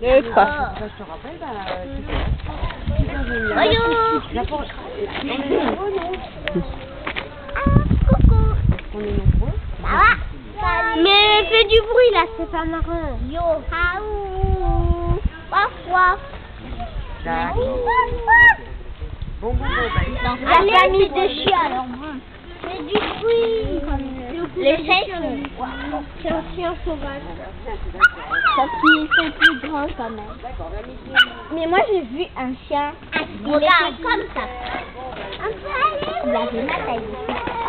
Deux, trois. Je te rappelle, bah, Mais fais du bruit là, c'est pas marrant. Yo. Haou. Waf. Bon, bon, bon, La famille de chiens. Fais du bruit. Les chiens sont... C'est un chien sauvage. Sauf qu'ils sont plus grands quand même. Mais moi j'ai vu un chien. Il était comme ça. Un peu allé.